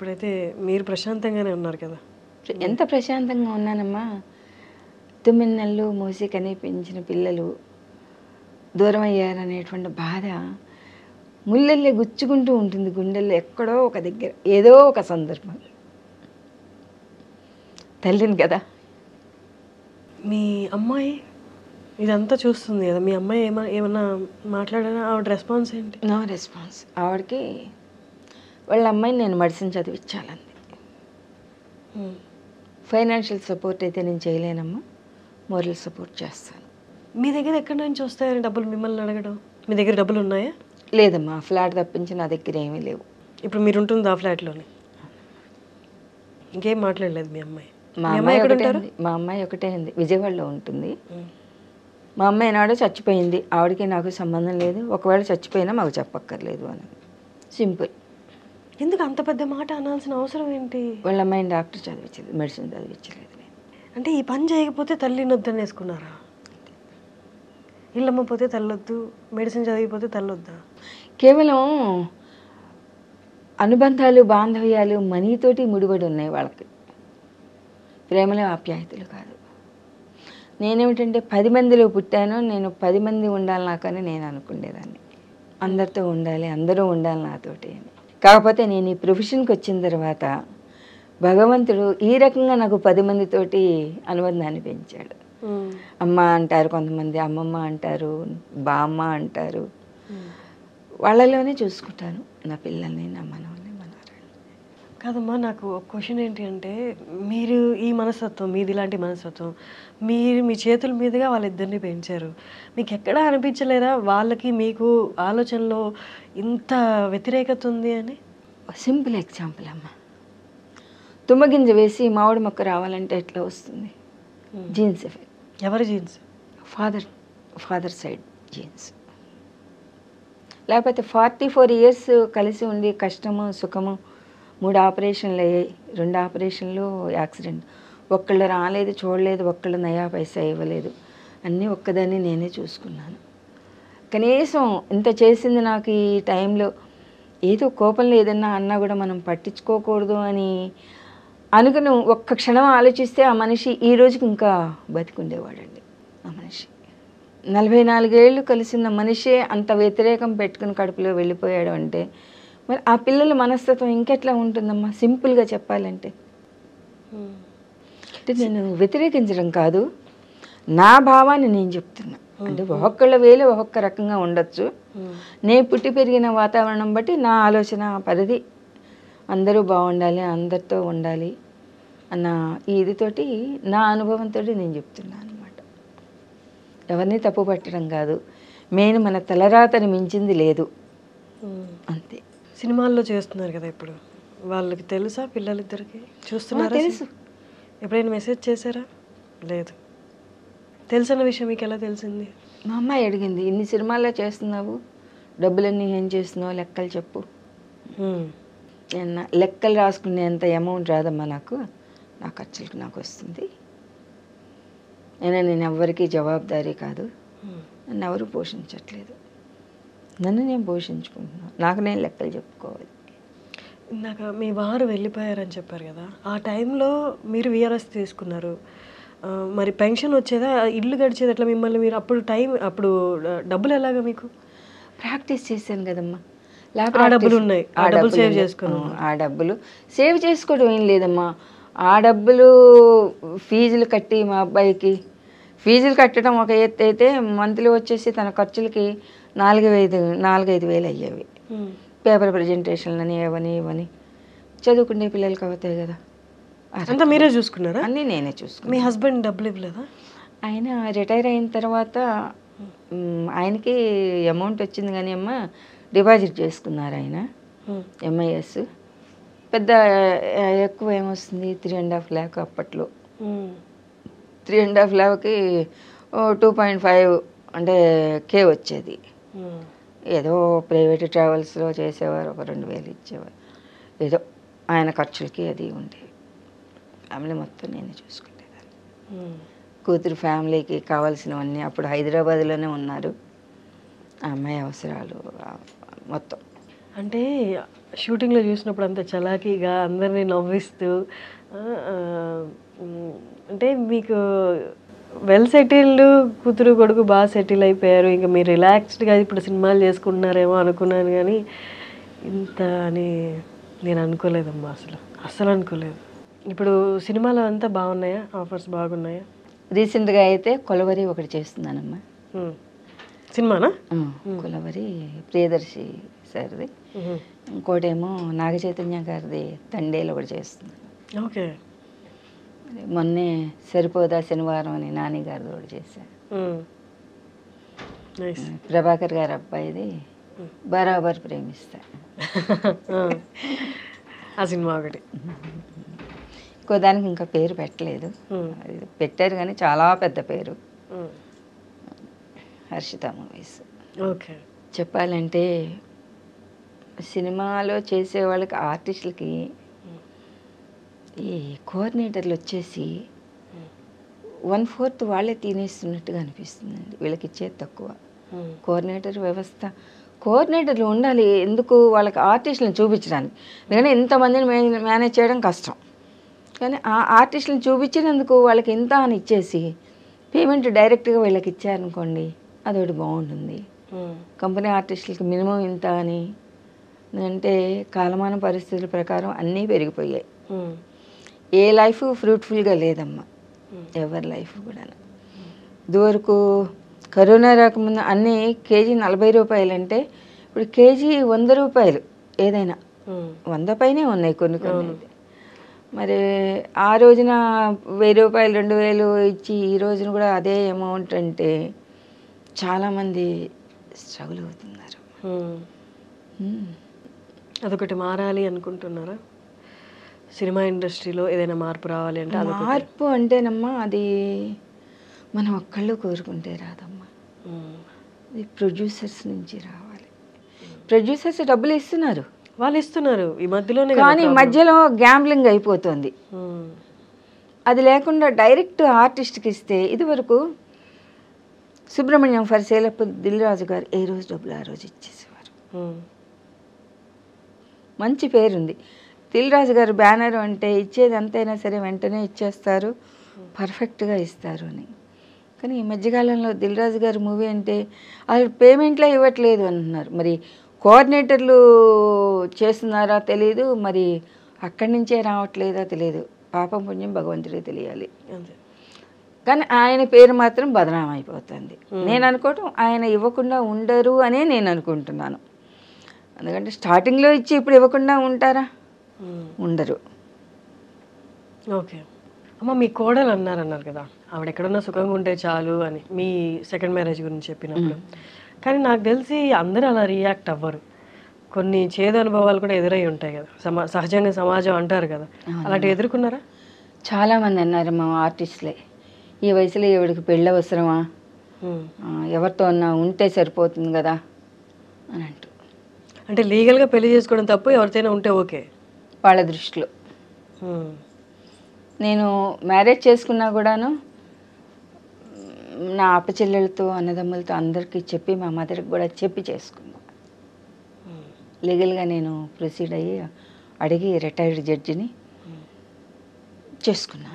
ఇప్పుడైతే మీరు ప్రశాంతంగానే ఉన్నారు కదా. ఎంత ప్రశాంతంగా ఉన్నానమ్మా. తొమ్మిది నెలలు మూసి కనిపించిన పిల్లలు దూరం అయ్యారనేటువంటి బాధ ముళ్ళల్లే గుచ్చుకుంటూ ఉంటుంది గుండెల్లో ఎక్కడో ఒక దగ్గర ఏదో ఒక సందర్భం. తల్లిని కదా. మీ అమ్మాయి ఇదంతా చూస్తుంది కదా. మీ అమ్మాయి ఏమన్నా ఏమన్నా మాట్లాడారా? ఆవిడ రెస్పాన్స్ ఏంటి? నో రెస్పాన్స్ ఆవిడకి వాళ్ళ అమ్మాయిని నేను మెడిసిన్ చదివించాలంది. ఫైనాన్షియల్ సపోర్ట్ అయితే నేను చేయలేనమ్మా. మోరల్ సపోర్ట్ చేస్తాను. మీ దగ్గర ఎక్కడి నుంచి వస్తాయని డబ్బులు మిమ్మల్ని అడగడం? మీ దగ్గర డబ్బులు ఉన్నాయా? లేదమ్మా ఫ్లాట్ తప్పించి నా దగ్గర ఏమీ లేవు. ఇప్పుడు మీరు ఉంటుంది ఆ ఫ్లాట్లోనే. ఇంకేం మాట్లాడలేదు మీ అమ్మాయి? మా అమ్మాయి ఒకటే మా అమ్మాయి ఒకటే ఉంది. విజయవాడలో ఉంటుంది. మా అమ్మాయి నాడు చచ్చిపోయింది. ఆవిడకి నాకు సంబంధం లేదు. ఒకవేళ చచ్చిపోయినా మాకు చెప్పక్కర్లేదు అని సింపుల్. ఎందుకు అంత పెద్ద మాట అనాల్సిన అవసరం ఏంటి? వాళ్ళ అమ్మాయిని డాక్టర్ చదివించలేదు మెడిసిన్ చదివించలేదు. అంటే ఈ పని చేయకపోతే తల్లిని వద్దని వేసుకున్నారా? ఇల్లమ్మ పోతే తల్లొద్దు మెడిసిన్ చదివిపోతే తల్లొద్దా? కేవలం అనుబంధాలు బాంధవ్యాలు మనీతోటి ముడిపడి ఉన్నాయి వాళ్ళకి. ప్రేమలో ఆప్యాయతలు కాదు. నేనేమిటంటే పది మందిలో పుట్టాను నేను పది మంది ఉండాలి నాకని నేను అనుకునేదాన్ని. అందరితో ఉండాలి అందరూ ఉండాలి నాతోటి అని. కాకపోతే నేను ఈ ప్రొఫెషన్కి వచ్చిన తర్వాత భగవంతుడు ఈ రకంగా నాకు పది మందితోటి అనుబంధాన్ని పెంచాడు. అమ్మ అంటారు కొంతమంది అమ్మమ్మ అంటారు బామ్మ అంటారు. వాళ్ళలోనే చూసుకుంటాను నా పిల్లల్ని నా మనవరాల్ని కాదమ్మా నాకు ఒక క్వశ్చన్ ఏంటి అంటే మీరు ఈ మనస్తత్వం మీది ఇలాంటి మనస్తత్వం మీరు మీ చేతుల మీదుగా వాళ్ళిద్దరిని పెంచారు. మీకు ఎక్కడా అనిపించలేదా వాళ్ళకి మీకు ఆలోచనలో ఇంత వ్యతిరేకత ఉంది అని? సింపుల్ ఎగ్జాంపుల్ అమ్మ. తుమ్మగింజ వేసి మామిడి మొక్క రావాలంటే ఎట్లా వస్తుంది? జీన్స్ ఎఫెక్ట్ ఎవరి genes father father side genes లేకపోతే ఫార్టీ ఫోర్ ఇయర్స్ కలిసి ఉండి కష్టము సుఖము మూడు ఆపరేషన్లు అయ్యాయి రెండు ఆపరేషన్లు యాక్సిడెంట్. ఒక్కళ్ళు రాలేదు చూడలేదు ఒక్కళ్ళు నయా పైసా ఇవ్వలేదు. అన్నీ ఒక్కదాన్ని నేనే చూసుకున్నాను. కనీసం ఇంత చేసింది నాకు ఈ టైంలో ఏదో కోపంలో ఏదన్నా అన్నా కూడా మనం పట్టించుకోకూడదు అని అనుకుని ఒక్క క్షణం ఆలోచిస్తే ఆ మనిషి ఈ రోజుకి ఇంకా బతికుండేవాడండి. ఆ మనిషి. నలభై నాలుగేళ్ళు కలిసిన మనిషే అంత వ్యతిరేకం పెట్టుకుని కడుపులో వెళ్ళిపోయాడు అంటే మరి ఆ పిల్లల మనస్తత్వం ఇంకెట్లా ఉంటుందమ్మా? సింపుల్గా చెప్పాలంటే. అంటే నేను వ్యతిరేకించడం కాదు. నా భావాన్ని నేను చెప్తున్నా. అంటే ఒక్కొక్కళ్ళ వేలు ఒక్కొక్క రకంగా ఉండొచ్చు. నేను పుట్టి పెరిగిన వాతావరణం బట్టి నా ఆలోచన పరిధి అందరూ బాగుండాలి అందరితో ఉండాలి అన్న ఇదితోటి నా అనుభవంతో నేను చెప్తున్నాను అనమాట ఎవరిని తప్పు పట్టడం కాదు. మెయిన్ మన తలరాతని మించింది లేదు. అంతే. సినిమాల్లో చేస్తున్నారు కదా ఇప్పుడు. వాళ్ళకి తెలుసా పిల్లలిద్దరికి? చూస్తున్నారా తెలుసు. ఎప్పుడైనా మెసేజ్ చేశారా? లేదు. తెలుసన్న విషయం మీకు ఎలా తెలిసింది? మా అమ్మాయి అడిగింది ఇన్ని సినిమాల్లో చేస్తున్నావు? డబ్బులన్నీ ఏం చేస్తున్నావు? లెక్కలు చెప్పు. లెక్కలు రాసుకునేంత అమౌంట్ రాదమ్మా నాకు. నా ఖర్చులకు నాకు వస్తుంది. అయినా నేను ఎవ్వరికీ జవాబుదారీ కాదు. నన్ను ఎవరు పోషించట్లేదు. నన్ను నేను పోషించుకుంటున్నాను నాకు నేను లెక్కలు చెప్పుకోవాలి. ఇందాక మీ వారు వెళ్ళిపోయారని చెప్పారు కదా ఆ టైంలో మీరు విఆర్ఎస్ తీసుకున్నారు. మరి పెన్షన్ వచ్చేదా? ఇల్లు గడిచేది ఎట్లా మిమ్మల్ని మీరు అప్పుడు టైం అప్పుడు డబ్బులు ఎలాగా మీకు? ప్రాక్టీస్ చేశాను కదమ్మా. ఆ డబ్బులు ఉన్నాయి. ఆ డబ్బులు save చేసుకున్నావు. ఆ డబ్బులు సేవ్ చేసుకోవడం ఏం లేదమ్మా. ఆ డబ్బులు ఫీజులు కట్టి మా అబ్బాయికి ఫీజులు కట్టడం ఒక ఎత్తు అయితే మంత్లీ వచ్చేసి తన ఖర్చులకి నాలుగైదు నాలుగైదు వేలు అయ్యేవి. పేపర్ ప్రజెంటేషన్లు అని ఇవని. ఇవని చదువుకునే పిల్లలకి అవుతాయి కదా. అంతా మీరే చూసుకున్నారా? అన్నీ నేనే చూసుకున్నాను మీ హస్బెండ్ డబ్బులు ఇవ్వలేదా? ఆయన రిటైర్ అయిన తర్వాత ఆయనకి అమౌంట్ వచ్చింది కానీ అమ్మ డిపాజిట్ చేసుకున్నారు ఆయన. ఎంఐఎస్ పెద్ద ఎక్కువ ఏమొస్తుంది? త్రీ అండ్ హాఫ్ ల్యాక్ అప్పట్లో. త్రీ అండ్ హాఫ్ ల్యాక్కి టూ పాయింట్ ఫైవ్ అంటే కే వచ్చేది. ఉమ్. ఏదో ప్రైవేట్ ట్రావెల్స్లో చేసేవారు ఒక రెండు వేలు ఇచ్చేవారు. ఏదో ఆయన ఖర్చులకి అది ఉండేవి ఫ్యామిలీ మొత్తం నేనే చూసుకునేదాన్ని. ఉమ్. కూతురు ఫ్యామిలీకి కావాల్సినవన్నీ అప్పుడు హైదరాబాద్లోనే ఉన్నారు. ఆ అమ్మాయి అవసరాలు మొత్తం. అంటే షూటింగ్లో చూసినప్పుడు అంత చలాకీగా అందరినీ నవ్విస్తూ అంటే మీకు వెల్ సెటిల్డ్ కూతురు కొడుకు బాగా సెటిల్ అయిపోయారు. ఇంకా మీరు రిలాక్స్డ్గా ఇప్పుడు సినిమాలు చేసుకుంటున్నారేమో అనుకున్నాను కానీ ఇంత అని నేను అనుకోలేదమ్మా అసలు. అస్సలు అనుకోలేదు. ఇప్పుడు సినిమాలు అంతా బాగున్నాయా? ఆఫర్స్ బాగున్నాయా? రీసెంట్గా అయితే కొలవరి ఒకటి చేస్తున్నానమ్మా. సినిమానా? కొలవరి ప్రియదర్శి సార్ది. ఇంకోటేమో నాగ చైతన్య గారిది తండేలు ఒకటి చేస్తున్నాను ఓకే. మొన్నే సరిపోదా శనివారం అని నాని గారిది ఒకటి చేశాను ప్రభాకర్ గారి అబ్బాయిది బరాబర్ ప్రేమిస్తా ఆ. సినిమా ఒకటి. ఇంకో దానికి ఇంకా పేరు పెట్టలేదు. అది పెట్టారు కానీ చాలా పెద్ద పేరు. హర్షిత మూవీస్. ఓకే. చెప్పాలంటే సినిమాలో చేసే వాళ్ళకి ఆర్టిస్టులకి ఈ కోఆర్డినేటర్లు వచ్చేసి వన్ ఫోర్త్ వాళ్ళే తినేస్తున్నట్టుగా అనిపిస్తుందండి. వీళ్ళకి ఇచ్చేది తక్కువ. కోఆర్డినేటర్ వ్యవస్థ కోఆర్డినేటర్లు ఉండాలి. ఎందుకు? వాళ్ళకి ఆర్టిస్టులను చూపించడానికి. ఎందుకంటే ఇంతమందిని మేనేజ్ చేయడం కష్టం. కానీ ఆ ఆర్టిస్టులను చూపించినందుకు వాళ్ళకి ఇంత అని ఇచ్చేసి పేమెంట్ డైరెక్ట్గా వీళ్ళకి ఇచ్చారనుకోండి అదొకటి బాగుంటుంది. కంపెనీ ఆర్టిస్టులకి మినిమం ఇంత అని అంటే కాలమాన పరిస్థితుల ప్రకారం అన్నీ పెరిగిపోయాయి. ఏ లైఫ్ ఫ్రూట్ఫుల్గా లేదమ్మా. ఎవరి లైఫ్ కూడా ఇదివరకు కరోనా రాకముందు అన్నీ కేజీ నలభై రూపాయలు అంటే ఇప్పుడు కేజీ వంద రూపాయలు ఏదైనా. వంద పైనే ఉన్నాయి కొన్ని కొన్ని మరి ఆ రోజున వెయ్యి రూపాయలు రెండు వేలు ఇచ్చి ఈ రోజున కూడా అదే అమౌంట్ అంటే చాలామంది స్ట్రగుల్ అవుతున్నారు. అదొకటి మారాలి అనుకుంటున్నారా? సినిమా ఇండస్ట్రీలో ఏదైనా మార్పు రావాలి అంటే మార్పు అంటేనమ్మా అది మనం ఒక్కళ్ళు కోరుకుంటే రాదమ్మా. అది ప్రొడ్యూసర్స్ నుంచి రావాలి. ప్రొడ్యూసర్స్ డబ్బులు ఇస్తున్నారు. వాళ్ళు ఇస్తున్నారు. ఈ మధ్యలోనే కానీ మధ్యలో గ్యాంబ్లింగ్ అయిపోతుంది. అది లేకుండా డైరెక్ట్ ఆర్టిస్ట్కి ఇస్తే ఇదివరకు సుబ్రహ్మణ్యం ఫర్ సేలప్పు దిల్రాజు గారు ఏ రోజు డబ్బులు ఆ రోజు ఇచ్చేసేవారు. మంచి పేరుంది. దిల్రాజు గారు బ్యానర్ అంటే ఇచ్చేది ఎంతైనా సరే వెంటనే ఇచ్చేస్తారు. పర్ఫెక్ట్గా ఇస్తారు అని. కానీ ఈ మధ్యకాలంలో దిల్రాజు గారి మూవీ అంటే వాళ్ళు పేమెంట్లే ఇవ్వట్లేదు అంటున్నారు. మరి కోఆర్డినేటర్లు చేస్తున్నారా తెలియదు మరి అక్కడి నుంచే రావట్లేదా తెలియదు పాపం పుణ్యం భగవంతుడికి తెలియాలి. కానీ ఆయన పేరు మాత్రం బదనాం అయిపోతుంది. నేను అనుకోవటం ఆయన ఇవ్వకుండా ఉండరు అనే నేను అనుకుంటున్నాను. ఎందుకంటే స్టార్టింగ్లో ఇచ్చి ఇప్పుడు ఇవ్వకుండా ఉంటారా. ఉండరు. ఓకే. అమ్మ మీ కోడలు అన్నారు అన్నారు కదా ఆవిడ ఎక్కడున్నా సుఖంగా ఉంటే చాలు అని మీ సెకండ్ మ్యారేజ్ గురించి చెప్పినప్పుడు. కానీ నాకు తెలిసి అందరూ అలా రియాక్ట్ అవ్వరు. కొన్ని చేదు అనుభవాలు కూడా ఎదురై ఉంటాయి కదా. సమా సహజంగా సమాజం అంటారు కదా. అలాంటివి ఎదుర్కొన్నారా? చాలామంది అన్నారు మా ఆర్టిస్టులే. ఈ వయసులో ఎవడికి పెళ్ళి అవసరమా? ఎవరితో అన్నా ఉంటే సరిపోతుంది కదా అని అంటూ అంటే లీగల్గా పెళ్ళి చేసుకోవడం తప్పు ఎవరితోనే ఉంటే ఓకే. వాళ్ళ దృష్టిలో. నేను మ్యారేజ్ చేసుకున్నా కూడాను నా అప్పచెల్లెలతో అన్నదమ్ములతో అందరికీ చెప్పి మా మదర్కి కూడా చెప్పి చేసుకున్నా. లీగల్గా నేను ప్రొసీడ్ అయ్యి అడిగి రిటైర్డ్ జడ్జిని చేసుకున్నాను.